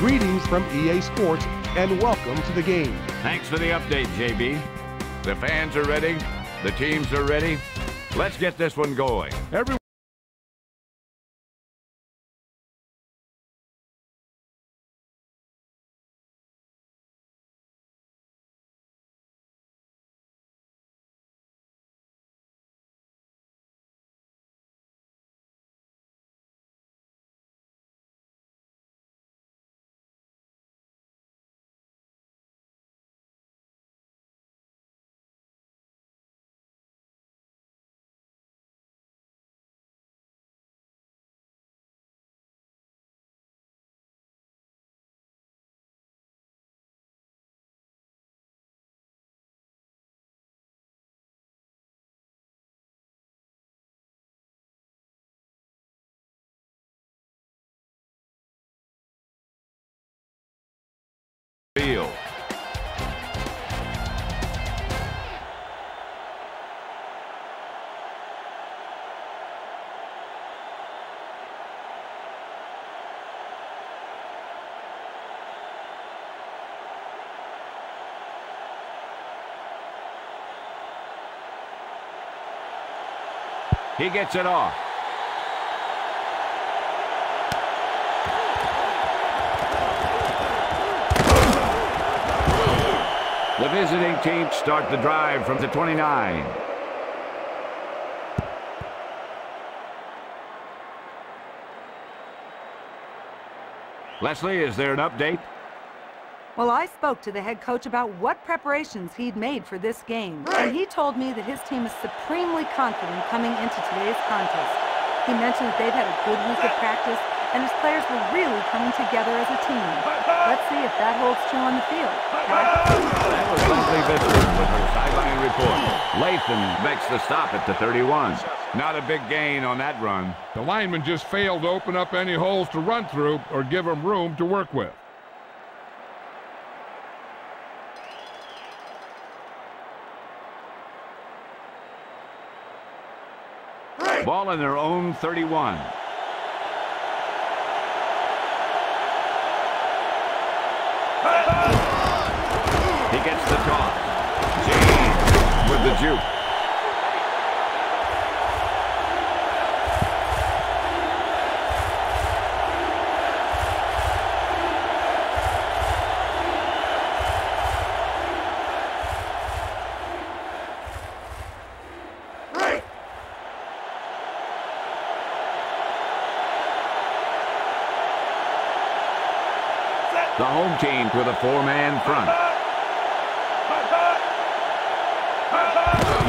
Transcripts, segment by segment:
Greetings from EA Sports and welcome to the game. Thanks for the update, JB. The fans are ready. The teams are ready. Let's get this one going. Every He gets it off. The visiting team start the drive from the 29. Lesley, is there an update? Well, I spoke to the head coach about what preparations he'd made for this game, and he told me that his team is supremely confident coming into today's contest. He mentioned that they've had a good week of practice, and his players were really coming together as a team. Let's see if that holds true on the field. That was Lesley Visser with her sideline report. Lathan makes the stop at the 31. Not a big gain on that run. The lineman just failed to open up any holes to run through or give him room to work with. Ball in their own 31. He gets the toss. James with the juke. The home team with a four-man front.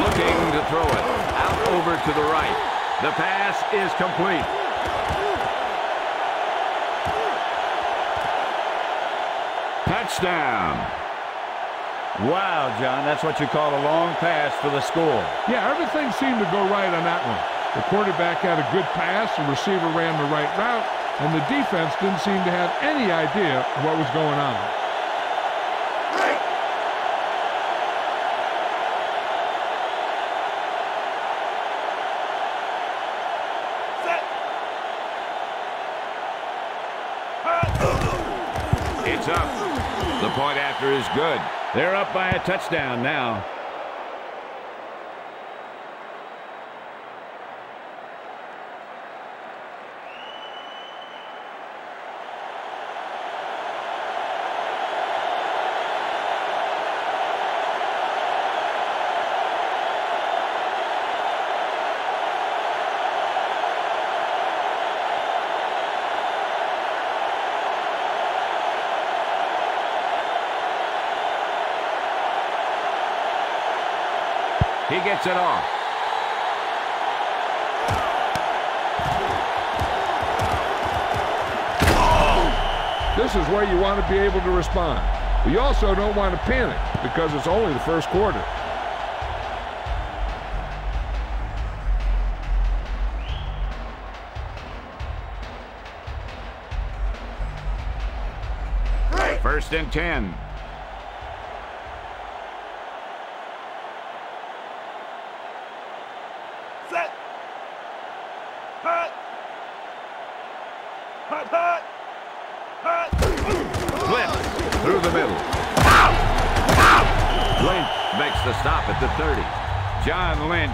Looking to throw it. Out over to the right. The pass is complete. Touchdown. Wow, John, that's what you call a long pass for the score. Yeah, everything seemed to go right on that one. The quarterback had a good pass, the receiver ran the right route, and the defense didn't seem to have any idea what was going on. It's up. The point after is good. They're up by a touchdown now. He gets it off. This is where you want to be able to respond. But you also don't want to panic because it's only the first quarter. First and 10. Set. Hut. Hut, hut. Hut. the stop at the 30.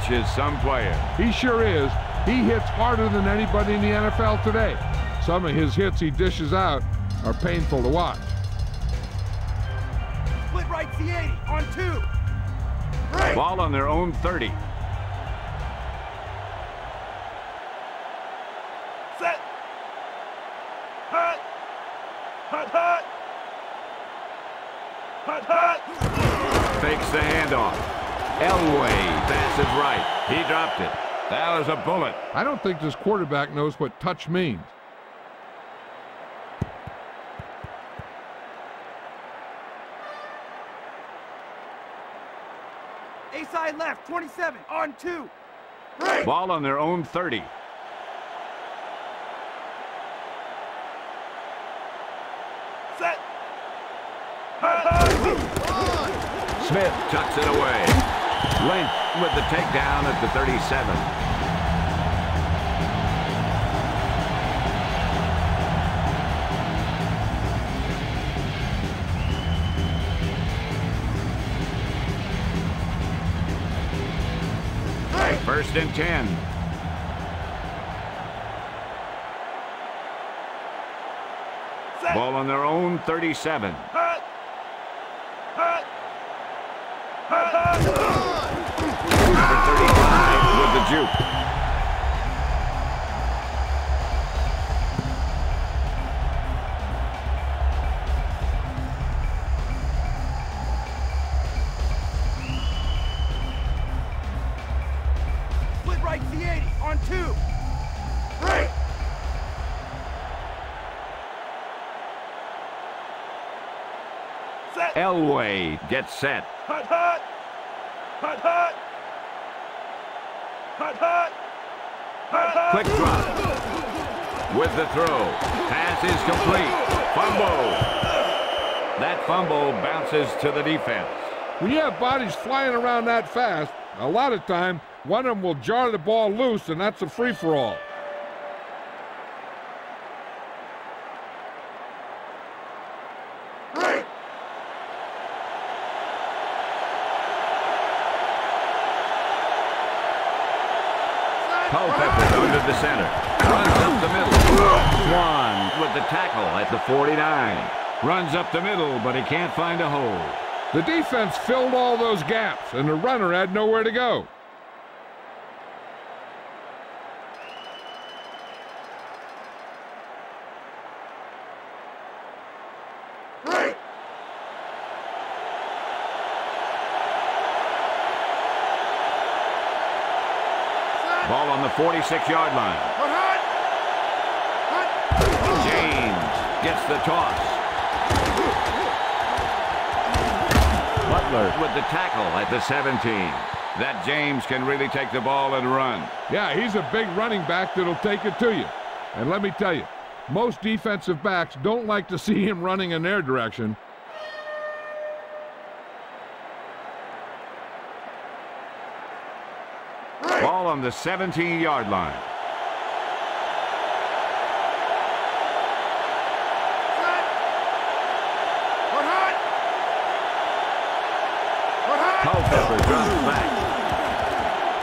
John is some player. He sure is. He hits harder than anybody in the NFL today. Some of his hits he dishes out are painful to watch. Split right C80 on two. Break. Ball on their own 30. Set. Hut. Hut, hut. Hut, hut. Fakes the handoff. Elway passes right. He dropped it. That was a bullet. I don't think this quarterback knows what touch means. A side left, 27 on two. Break. Ball on their own 30. Set. Hut, hut. Smith tucks it away. Lynch with the takedown at the 37. First and 10. Set. Ball on their own 37. Set. Elway gets set. Hut, hut. Hut, hut. Hut, hut. Hut, hut. Quick drop. With the throw. Pass is complete. Fumble. That fumble bounces to the defense. When you have bodies flying around that fast, a lot of time, one of them will jar the ball loose, and that's a free-for-all. Break. Culpepper Runs up the middle. Swan with the tackle at the 49. Runs up the middle, but he can't find a hole. The defense filled all those gaps, and the runner had nowhere to go. 46-yard line. James gets the toss. Butler with the tackle at the 17. That James can really take the ball and run. Yeah, he's a big running back that'll take it to you. And let me tell you, most defensive backs don't like to see him running in their direction. Break. Ball on the 17-yard line. Culpepper drops back.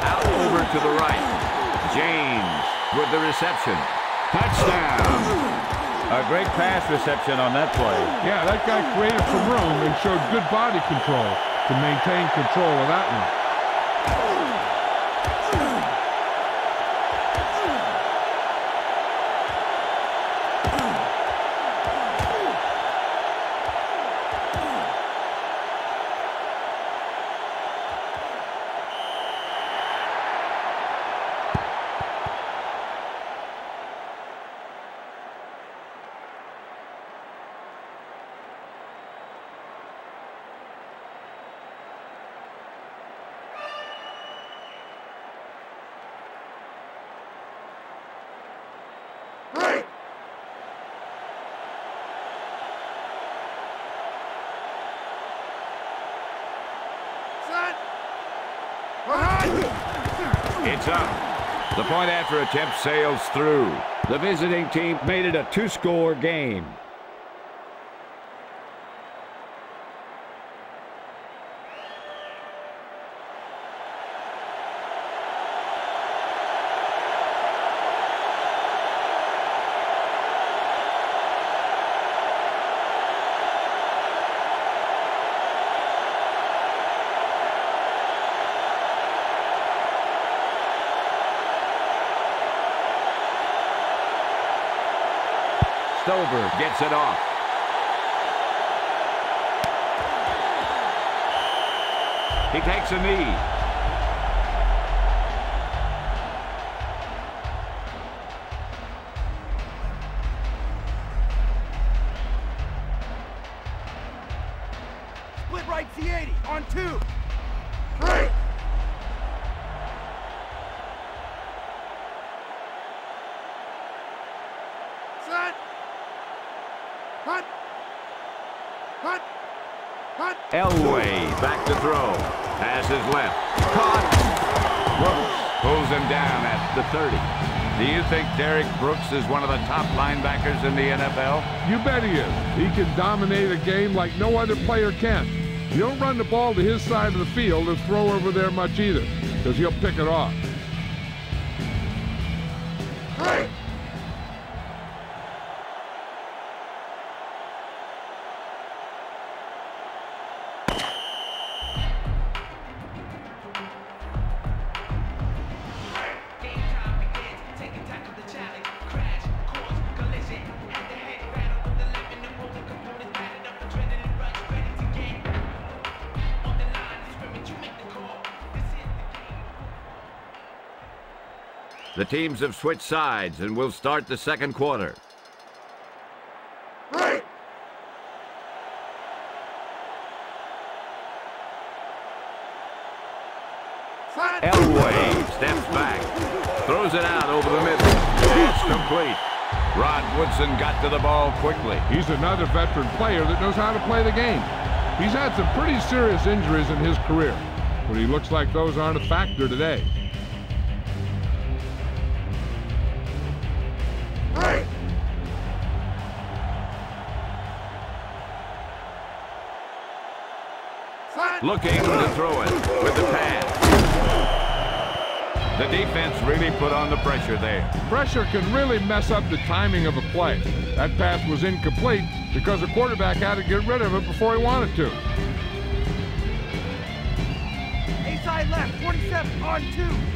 Out over to the right. James with the reception. Touchdown. A great pass reception on that play. Yeah, that guy created some room and showed good body control to maintain control of that one. Break. Set. Hut, hut. It's up. The point after attempt sails through. The visiting team made it a two-score game. Over. Gets it off. He takes a knee. Elway back to throw. Passes left. Caught. Brooks pulls him down at the 30. Do you think Derrick Brooks is one of the top linebackers in the NFL? You bet he is. He can dominate a game like no other player can. You don't run the ball to his side of the field and throw over there much either, because he'll pick it off. The teams have switched sides and will start the second quarter. Three. Elway steps back. Throws it out over the middle. It's complete. Rod Woodson got to the ball quickly. He's another veteran player that knows how to play the game. He's had some pretty serious injuries in his career, but he looks like those aren't a factor today. Looking to throw it with the pass. The defense really put on the pressure there. Pressure can really mess up the timing of a play. That pass was incomplete because the quarterback had to get rid of it before he wanted to. A side left, 27 on two.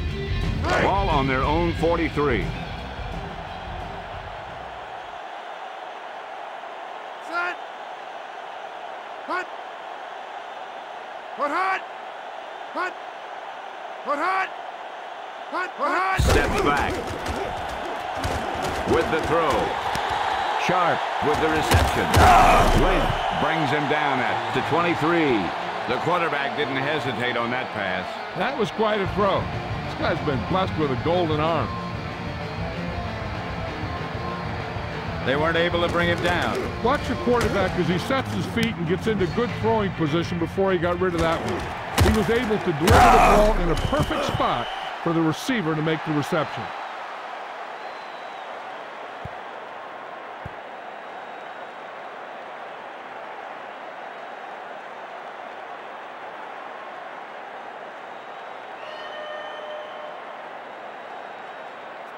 Ball on their own 43. Set. Hut. Hut hut. Hut. Hut hut. Hut hut hut. Steps back. With the throw. Sharpe with the reception. Lynch brings him down at the 23. The quarterback didn't hesitate on that pass. That was quite a throw. This guy's been blessed with a golden arm. They weren't able to bring him down. Watch your quarterback as he sets his feet and gets into good throwing position before he got rid of that one. He was able to deliver the ball in a perfect spot for the receiver to make the reception.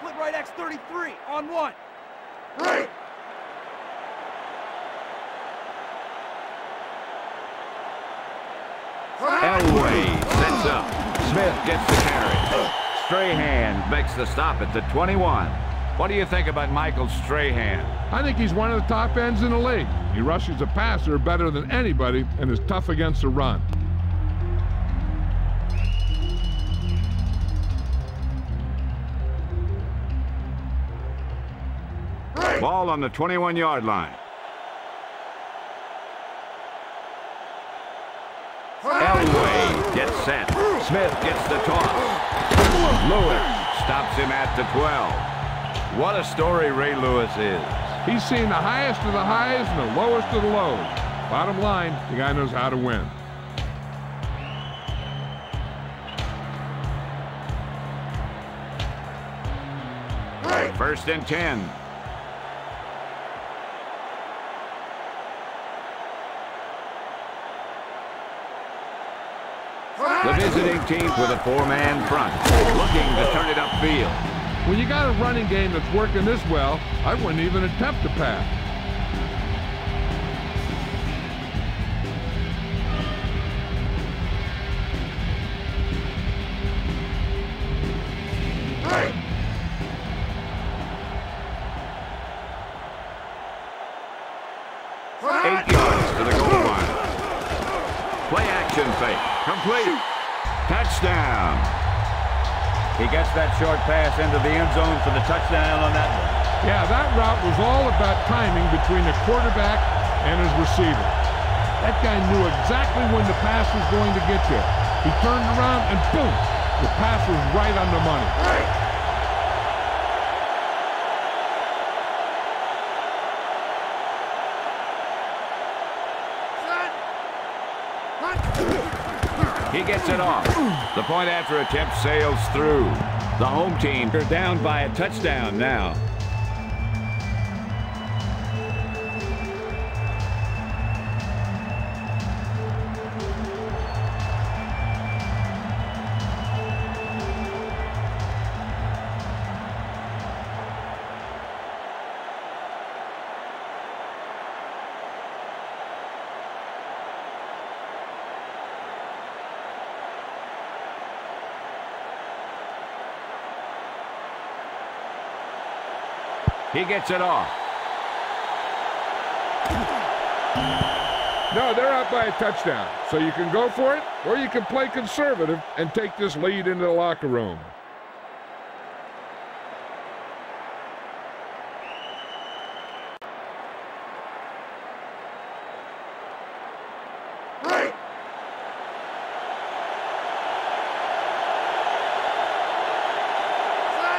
Split right X 33 on one. Three. Elway sets up. Smith gets the carry. Strahan makes the stop at the 21. What do you think about Michael Strahan? I think he's one of the top ends in the league. He rushes a passer better than anybody and is tough against the run. Ball on the 21-yard line. Elway gets set. Smith gets the toss. Lewis stops him at the 12. What a story Ray Lewis is. He's seen the highest of the highs and the lowest of the lows. Bottom line, the guy knows how to win. First and 10. The visiting team with a four-man front, looking to turn it upfield. When you got a running game that's working this well, I wouldn't even attempt to pass. Eight yards to the goal line. Play action fake. Complete. Touchdown. He gets that short pass into the end zone for the touchdown on that one. Yeah, that route was all about timing between the quarterback and his receiver. That guy knew exactly when the pass was going to get there. He turned around and boom, the pass was right on the money. Set. Hut. He gets it off. The point after attempt sails through. The home team They're down by a touchdown now. He gets it off. No, they're out by a touchdown. So you can go for it, or you can play conservative and take this lead into the locker room.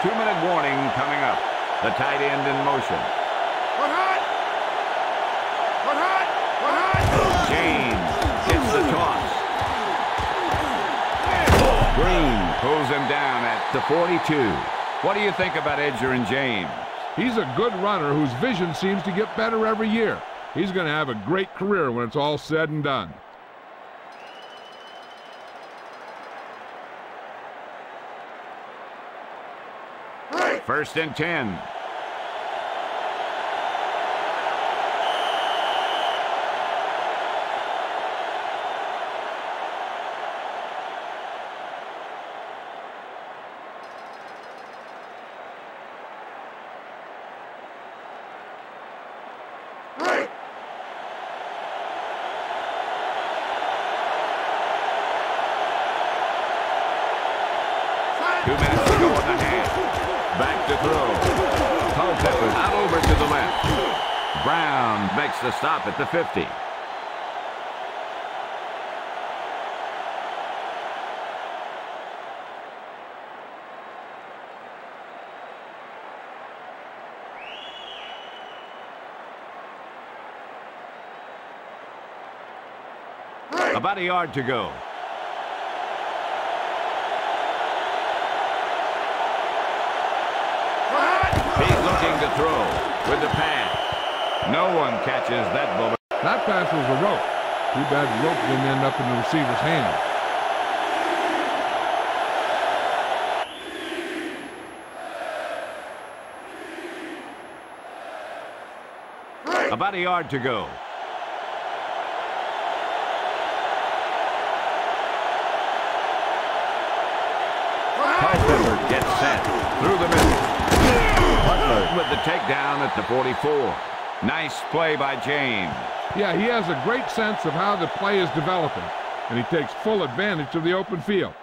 Two-minute warning coming up. The tight end in motion. Put hot. Put hot. Hot. James gets the toss. Green pulls him down at the 42. What do you think about Edgerrin James? He's a good runner whose vision seems to get better every year. He's going to have a great career when it's all said and done. First and 10. Right. Set. Two minutes to go in the half. Back to throw. Culpepper out over to the left. Brown stop at the 50. About a yard to go. Put hot. He's looking to throw with the pass. One catches that bullet. That pass was a rope. Too bad the rope didn't end up in the receiver's hand. About a yard to go. Culpepper gets set through the middle. Butler with the takedown at the 44. Nice play by James. Yeah, he has a great sense of how the play is developing, and he takes full advantage of the open field.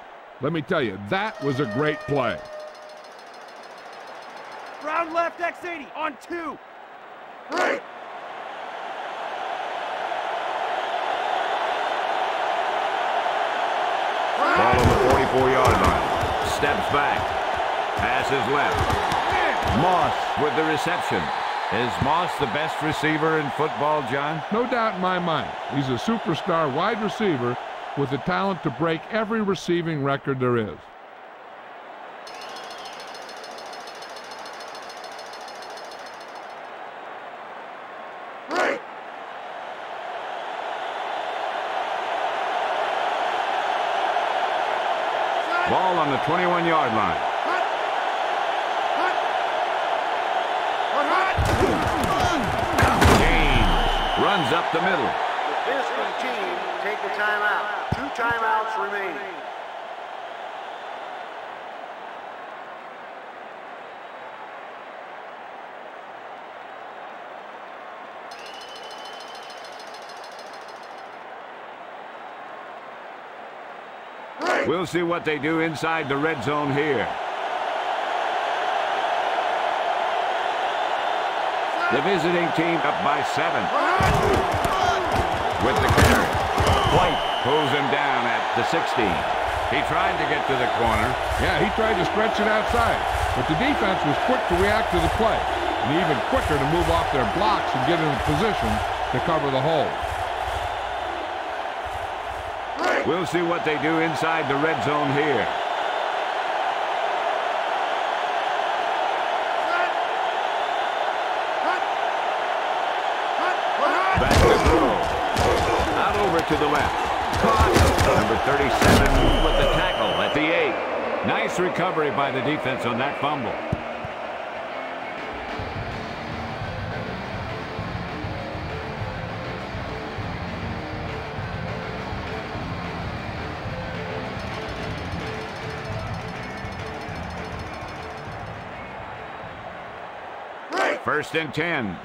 Let me tell you, that was a great play. Round left X80 on two. Right. Ball on the 44-yard line. Steps back. Passes left. Moss with the reception. Is Moss the best receiver in football, John? No doubt in my mind, he's a superstar wide receiver with the talent to break every receiving record there is. Ball on the 21-yard line. Hut. Hut. Put hot. James runs up the middle. The visiting team take a timeout. Two timeouts remaining. We'll see what they do inside the red zone here. The visiting team up by seven. With the carry. White pulls him down at the 16. He tried to get to the corner. Yeah, he tried to stretch it outside, but the defense was quick to react to the play, and even quicker to move off their blocks and get in a position to cover the hole. We'll see what they do inside the red zone here. Back to throw. Out over to the left. Caught. Number 37 with the tackle at the 8. Nice recovery by the defense on that fumble. First and 10.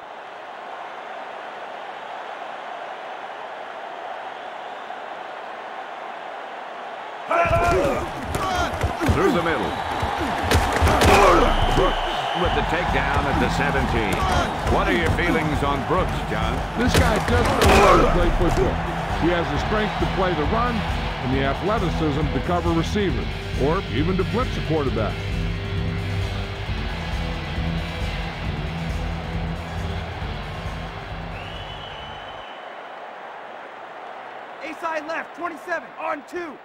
Through the middle. Brooks with the takedown at the 17. What are your feelings on Brooks, John? This guy just knows how to play football. He has the strength to play the run and the athleticism to cover receivers, or even to blitz a quarterback. A side left, 27, on two.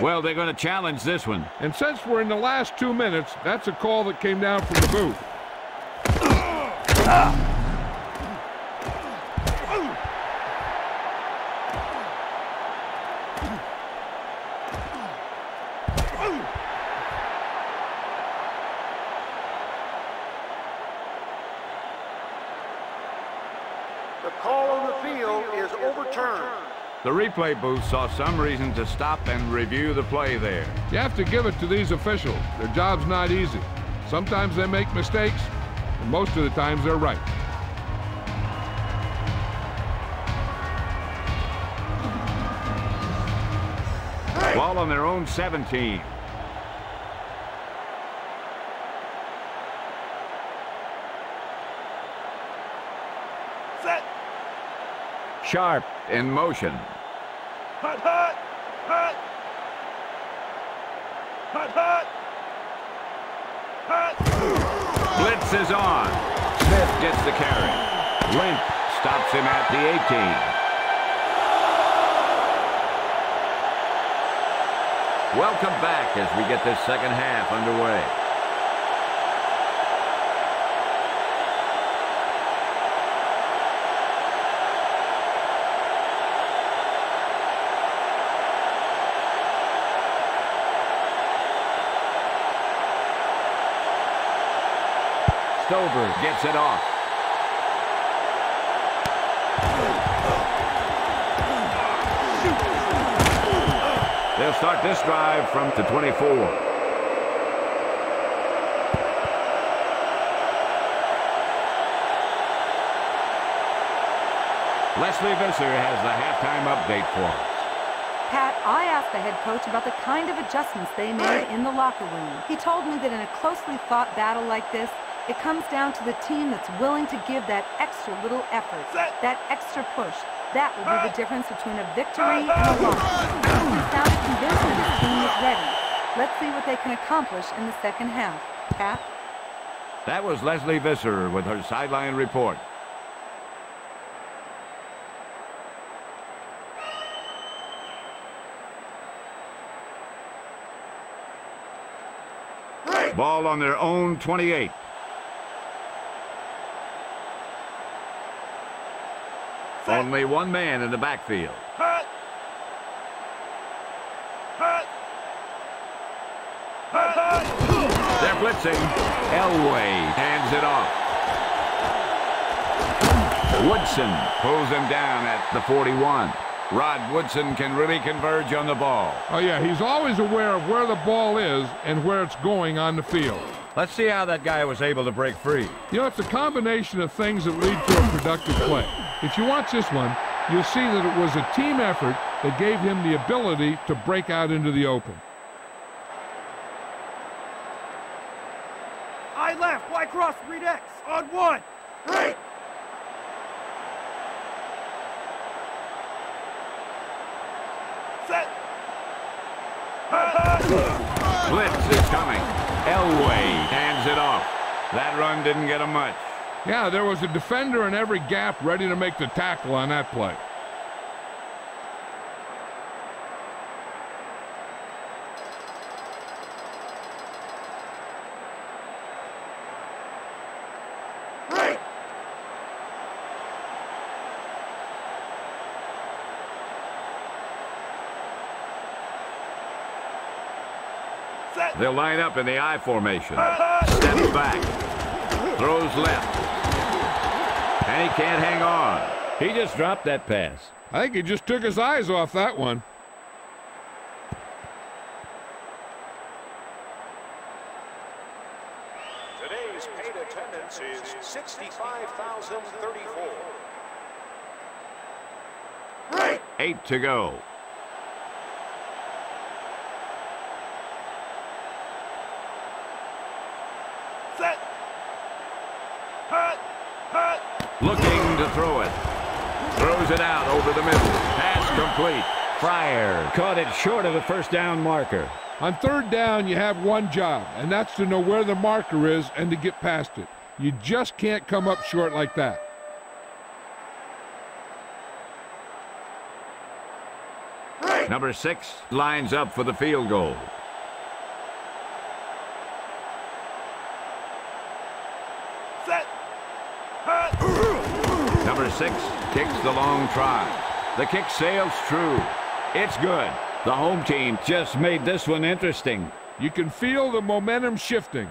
Well, they're going to challenge this one. And since we're in the last two minutes, that's a call that came down from the booth call on the field is overturned. The replay booth saw some reason to stop and review the play there. You have to give it to these officials. Their job's not easy. Sometimes they make mistakes, and most of the times they're right. Ball on their own 17. Set. Sharpe in motion. Hut, hut, hut. Hut, hut. Hut. Blitz is on. Smith gets the carry. Link stops him at the 18. Welcome back as we get this second half underway. Stover gets it off. They'll start this drive from the 24. Lesley Visser has the halftime update for us. Pat, I asked the head coach about the kind of adjustments they made in the locker room. He told me that in a closely fought battle like this, it comes down to the team that's willing to give that extra little effort, that extra push. That will be the difference between a victory and a loss. He sounded convinced that his team was ready. Let's see what they can accomplish in the second half. Pat? That was Lesley Visser with her sideline report. Ball on their own 28. Only one man in the backfield. Hut. Hut. Hut, hut. They're blitzing. Elway hands it off. Woodson pulls him down at the 41. Rod Woodson can really converge on the ball. Oh, yeah, he's always aware of where the ball is and where it's going on the field. Let's see how that guy was able to break free. You know, it's a combination of things that lead to a productive play. If you watch this one, you'll see that it was a team effort that gave him the ability to break out into the open. I left. Y cross. Read X. On one. Right. Set. Blitz is coming. Elway hands it off. That run didn't get him much. Yeah, there was a defender in every gap ready to make the tackle on that play. They'll line up in the I formation. Steps back. Throws left. And he can't hang on. He just dropped that pass. I think he just took his eyes off that one. Today's paid attendance is 65,034. Eight to go. Set. Hut. Hut. Looking to throw it. Throws it out over the middle. Pass complete. Fryer caught it short of the first down marker. On third down, you have one job, and that's to know where the marker is and to get past it. You just can't come up short like that. Number six lines up for the field goal. Set. Hut. Number six kicks the long try. The kick sails true. It's good. The home team Just made this one interesting. You can feel the momentum shifting.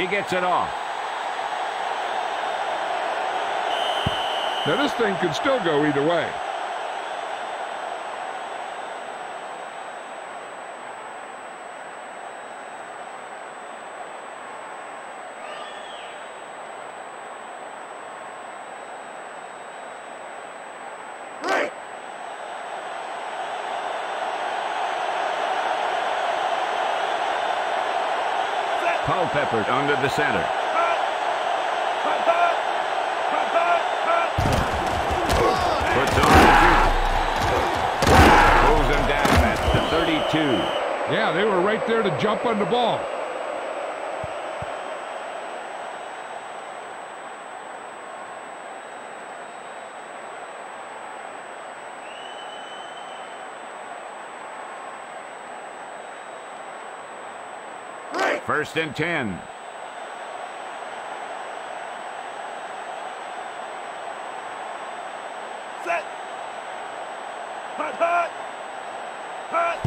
He gets it off. Now, this thing could still go either way. Right. Culpepper under the center. Puts on the shoot. Pulls him down at the 32. Yeah, they were right there to jump on the ball. Right. First and 10. Set. Hut. Hut. Hut.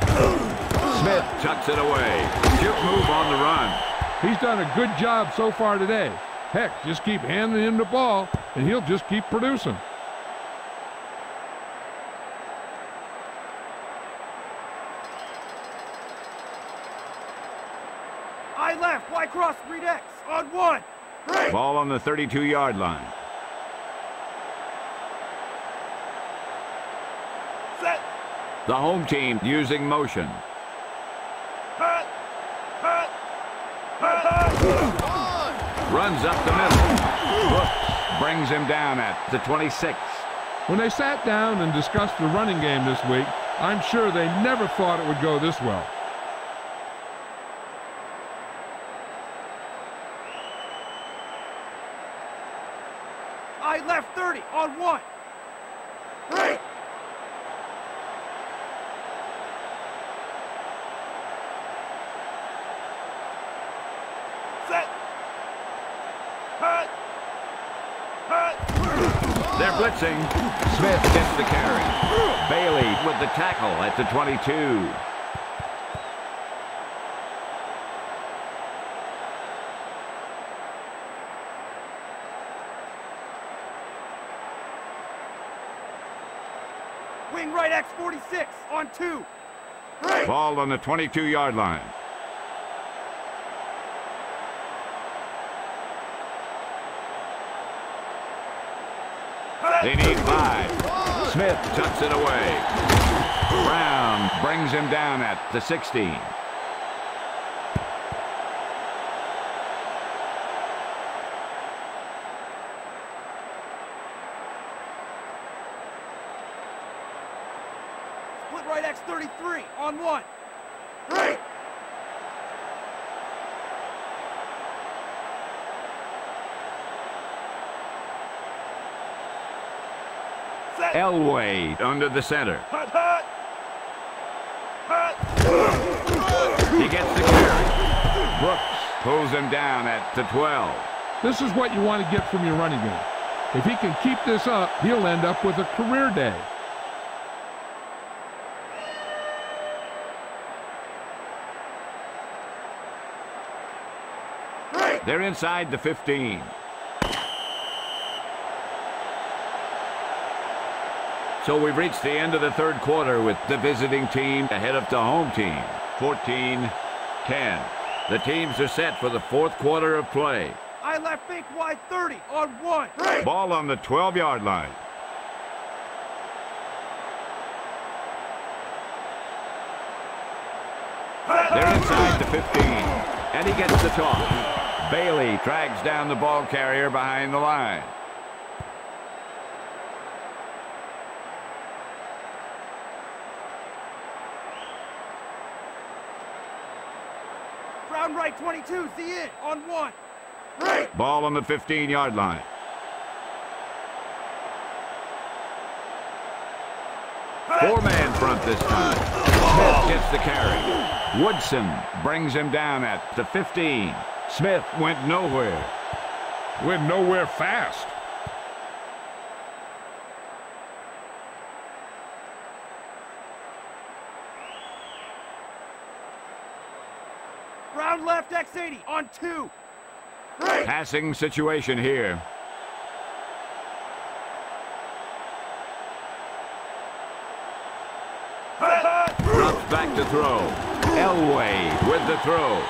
Smith tucks it away. Chip move on the run. He's done a good job so far today. Heck, just keep handing him the ball, and he'll just keep producing. I left. Y cross. Read X. On one. Right. Ball on the 32-yard line. Set. The home team using motion. Hut. Hut. Hut. Hut. Runs up the middle. Brooks brings him down at the 26. When they sat down and discussed the running game this week, I'm sure they never thought it would go this well. I left 30 on one. Right. Set. Hut. Hut. They're blitzing. Smith gets the carry. Bailey with the tackle at the 22. Wing right X46 on two. Ball on the 22-yard line. They need five. Smith tucks it away. Brown brings him down at the 16. Split right X33 on one. Right. Set. Elway under the center. Hut, hut. He gets the carry. Brooks pulls him down at the 12. This is what you want to get from your running game. If he can keep this up, he'll end up with a career day. They're inside the 15. So we've reached the end of the third quarter with the visiting team ahead of the home team, 14-10. The teams are set for the fourth quarter of play. I left fake wide 30 on one. Ball on the 12-yard line. They're inside the 15, and he gets the toss. Bailey drags down the ball carrier behind the line. Brown right 22, see in on one. Ball on the 15-yard line. Four-man front this time. Smith gets the carry. Woodson brings him down at the 15. Smith went nowhere. Went nowhere fast. Brown left X80 on two. Passing situation here. Drops back to throw. Elway with the throw.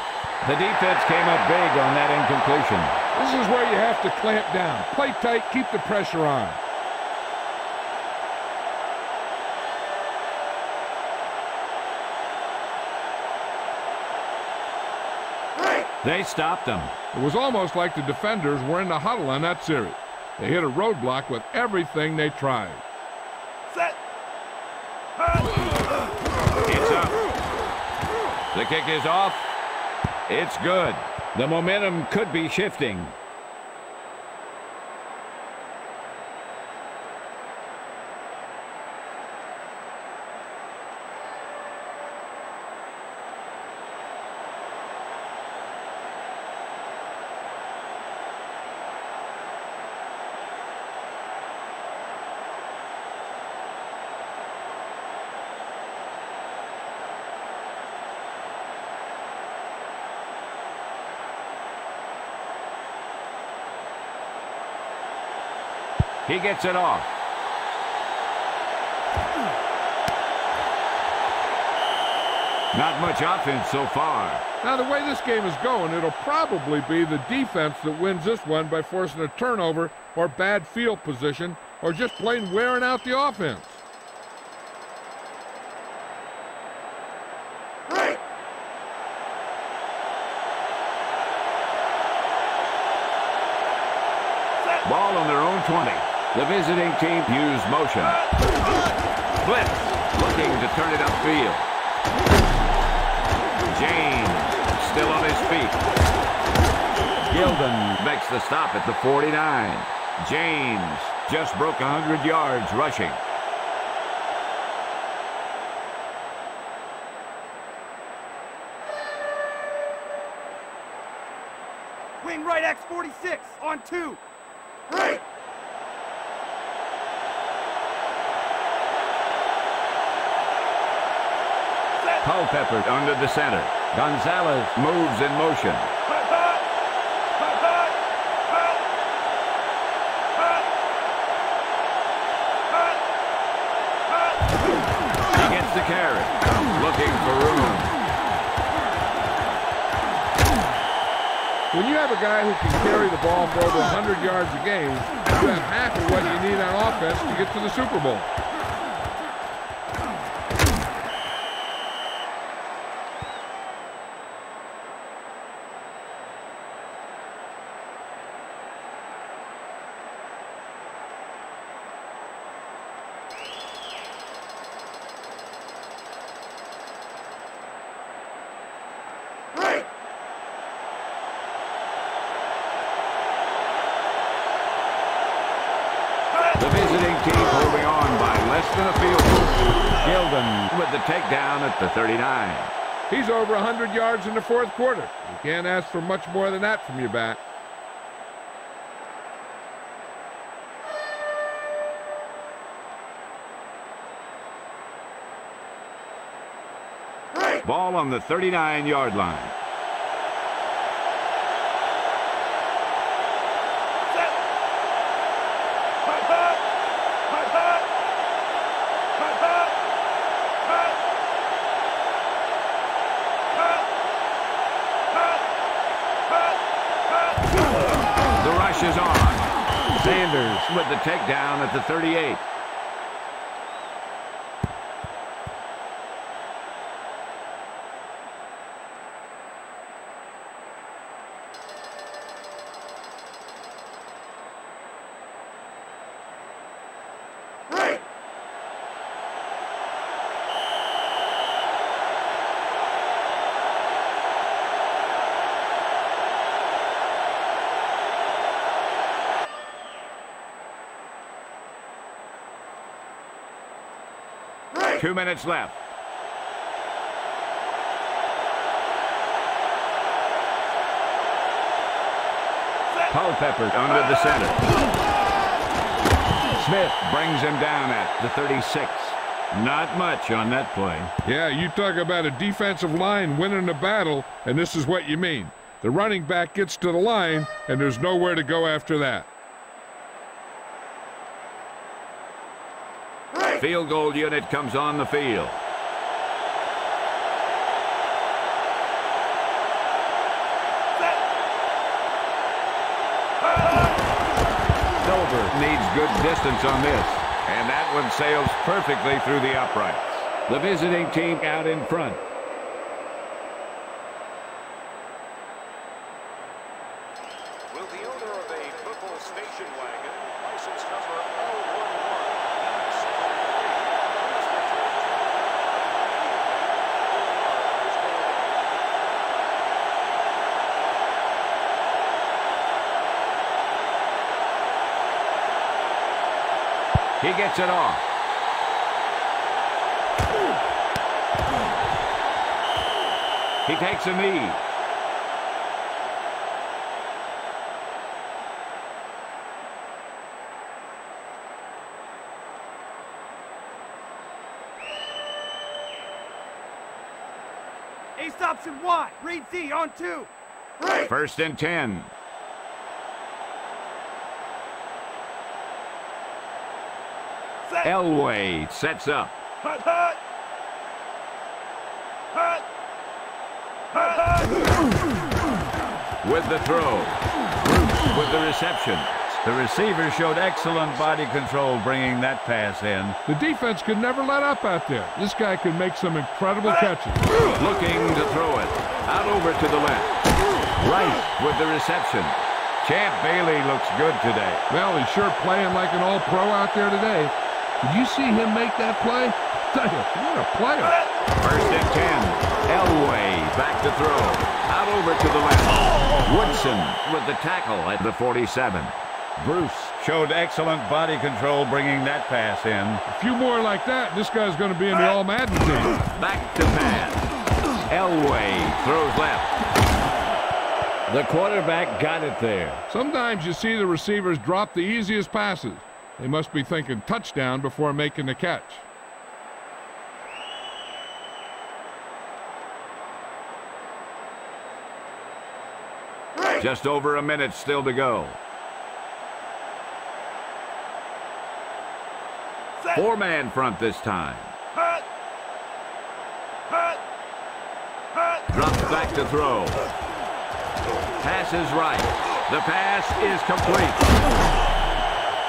The defense came up big on that incompletion. This is where you have to clamp down. Play tight, keep the pressure on. They stopped them. It was almost like the defenders were in the huddle on that series. They hit a roadblock with everything they tried. Set. It's up. The kick is off. It's good. The momentum could be shifting. He gets it off. Not much offense so far. Now, the way this game is going, it'll probably be the defense that wins this one by forcing a turnover or bad field position or just plain wearing out the offense. Ball on their own 20. The visiting team used motion. Blitz, looking to turn it upfield. James, still on his feet. Gildon makes the stop at the 49. James just broke 100 yards rushing. Wing right X46 on two. Culpepper under the center. Gonzalez moves in motion. He gets the carry. Looking for room. When you have a guy who can carry the ball for over 100 yards a game, you have half of what you need on offense to get to the Super Bowl. Right. The visiting team holding on by less than a field goal. Gildon with the takedown at the 39. He's over 100 yards in the fourth quarter. You can't ask for much more than that from your back. Ball on the 39-yard line. Set. Hut, hut. Hut, hut. Hut, hut. Hut. Hut. Hut. Hut. The rush is on. Sanders with the takedown at the 38. Right. Right. Two minutes left. Culpepper under the center. Smith brings him down at the 36. Not much on that play. Yeah, you talk about a defensive line winning a battle, and this is what you mean. The running back gets to the line, and there's nowhere to go after that. Field goal unit comes on the field. Set. Hut, hut. Silver needs good distance on this. And that one sails perfectly through the uprights. The visiting team out in front. Will the owner of a purple station wagon, license number He gets it off. He takes a knee. Ace option Y. Read Z on two. Right. First and 10. Set. Elway sets up. Hut, hut. Hut. Hut, hut. with the throw. With the reception. The receiver showed excellent body control bringing that pass in. The defense could never let up out there. This guy could make some incredible catches. Looking to throw it. Out over to the left. Rice with the reception. Champ Bailey looks good today. Well, he's sure playing like an all-pro out there today. Did you see him make that play? Tell you, what a player. First and 10. Elway back to throw. Out over to the left. Woodson with the tackle at the 47. Bruce showed excellent body control bringing that pass in. A few more like that, this guy's going to be in the All-Madden team. Back to pass. Elway throws left. The quarterback got it there. Sometimes you see the receivers drop the easiest passes. They must be thinking touchdown before making the catch. Just over a minute still to go. Four-man front this time. Drops back to throw. Passes right. The pass is complete.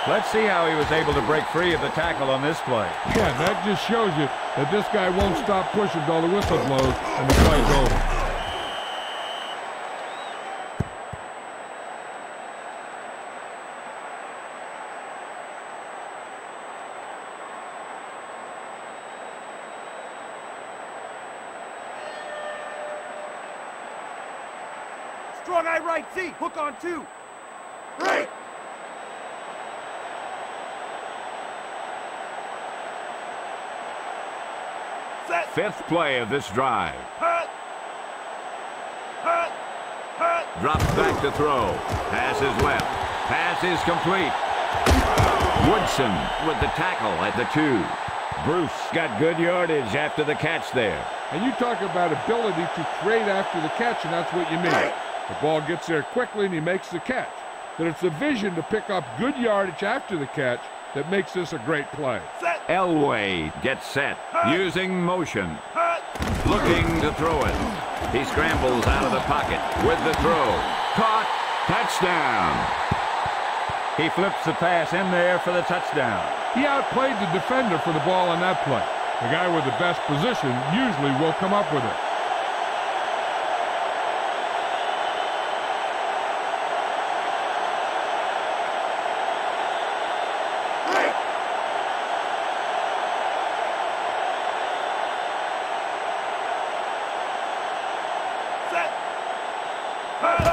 Let's see how he was able to break free of the tackle on this play. Yeah, that just shows you that this guy won't stop pushing till the whistle blows and the play's over. Strong eye right, Z. Hook on two. Right. Set. Fifth play of this drive. Drops back to throw. Pass is left. Pass is complete. Woodson with the tackle at the two. Bruce got good yardage after the catch there. And you talk about ability to create after the catch, and that's what you mean. The ball gets there quickly, and he makes the catch. But it's the vision to pick up good yardage after the catch that makes this a great play. Elway gets set, using motion. Looking to throw it. He scrambles out of the pocket with the throw. Caught. Touchdown. He flips the pass in there for the touchdown. He outplayed the defender for the ball on that play. The guy with the best position usually will come up with it. Right. Set. Hut.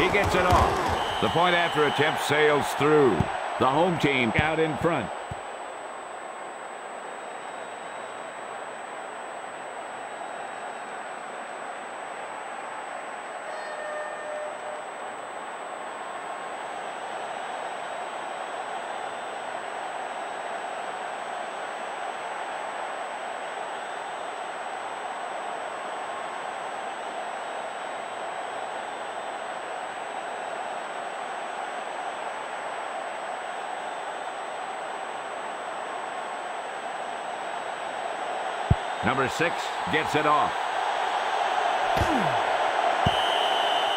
He gets it off. The point after attempt sails through. The home team out in front. Number six gets it off.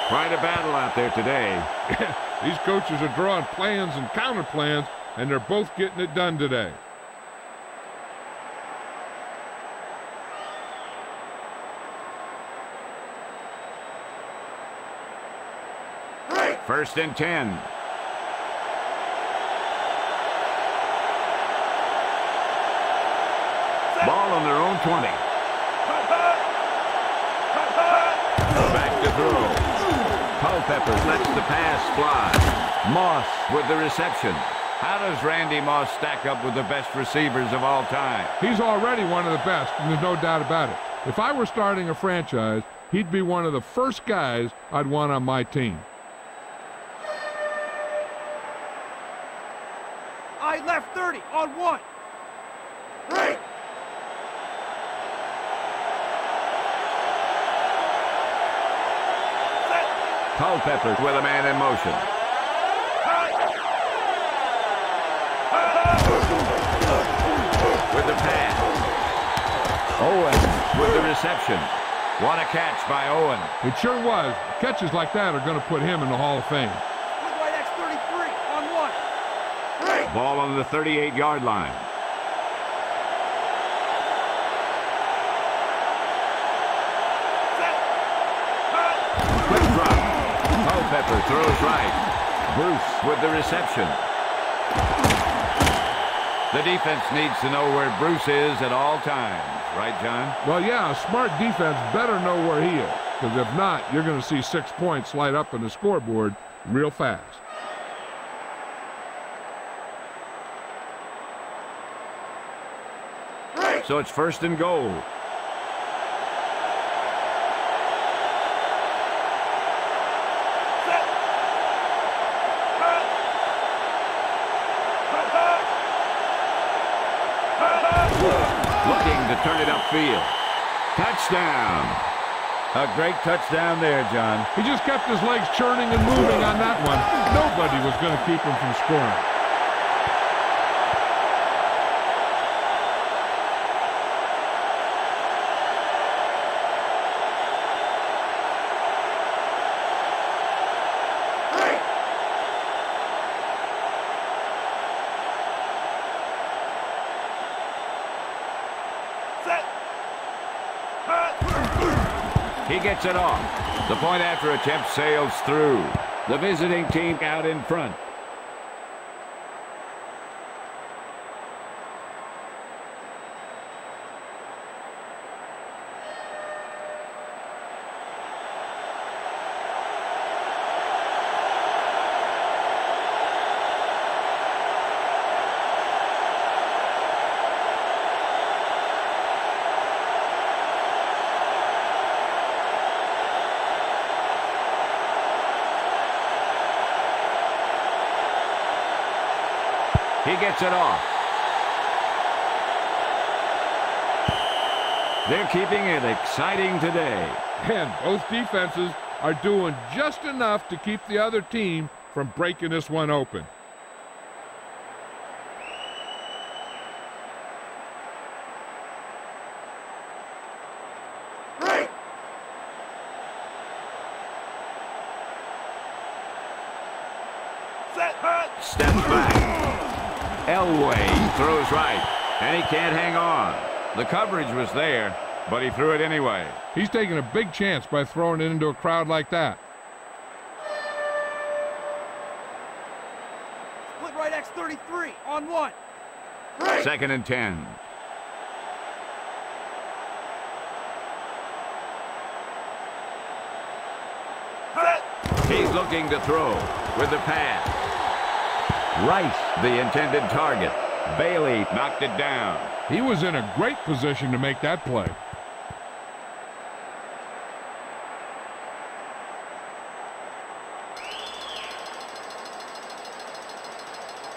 Quite a battle out there today. These coaches are drawing plans and counter plans, and they're both getting it done today. First and 10. Own 20. Hut. Hut. Hut. Hut. Back to throw. Culpepper lets the pass fly. Moss with the reception. How does Randy Moss stack up with the best receivers of all time? He's already one of the best, and there's no doubt about it. If I were starting a franchise, he'd be one of the first guys I'd want on my team. I left 30 on one. Right. Set. Culpepper with a man in motion. Hut. Hut. With the pass. Owen with the reception. What a catch by Owen. It sure was. Catches like that are going to put him in the Hall of Fame. With right X 33 on one. Right. Ball on the 38-yard line. Set. Hut. Quick drop. Culpepper throws right. Bruce with the reception. The defense needs to know where Bruce is at all times. Right, John? Well, yeah, a smart defense better know where he is. Because if not, you're going to see six points light up on the scoreboard real fast. So it's first and goal. Set. Hut. Hut. Hut. Hut. Hut. Looking to turn it upfield. Touchdown. A great touchdown there, John. He just kept his legs churning and moving on that one. Nobody was going to keep him from scoring. Set. Hut. He gets it off. The point after attempt sails through. The visiting team out in front. Gets it off. They're keeping it exciting today. And both defenses are doing just enough to keep the other team from breaking this one open. Right. Set. Hut. Steps back. Elway throws right, and he can't hang on. The coverage was there, but he threw it anyway. He's taking a big chance by throwing it into a crowd like that. Split right X33 on one. Right. Second and 10. He's looking to throw with the pass. Rice, the intended target. Bailey knocked it down. He was in a great position to make that play.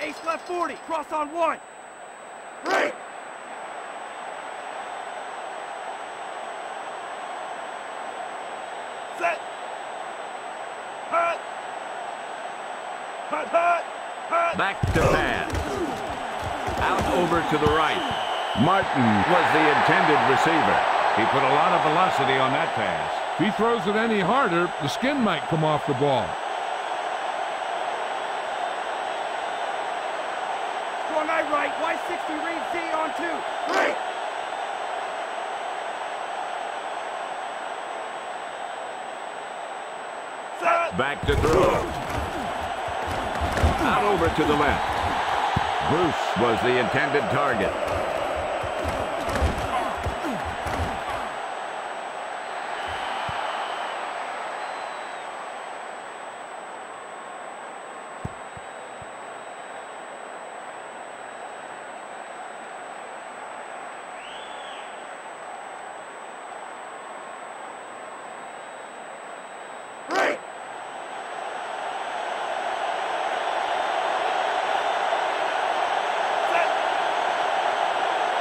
Ace left 40. Cross on one. Right. Set. Hut. Hut, hut, hut. Back to pass. Out over to the right. Martin was the intended receiver. He put a lot of velocity on that pass. If he throws it any harder, the skin might come off the ball. Strong eye right. Y60 read Z on two. Right. Set. Back to throw. Out over to the left. Bruce was the intended target. Right. Set.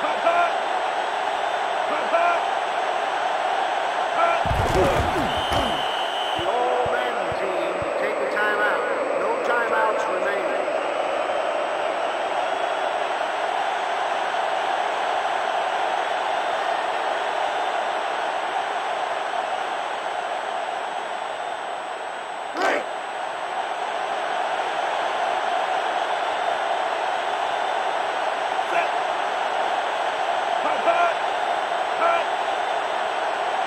Hut, hut. Hut, hut. Hut. The All-Madden team take the timeout. No timeouts remaining. Right. Set. Hut, hut. Hut.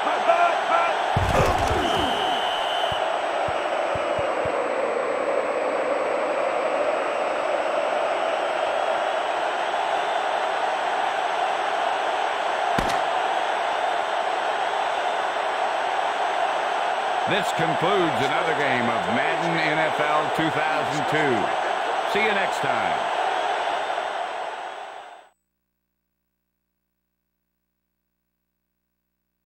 Hut, hut, hut. This concludes another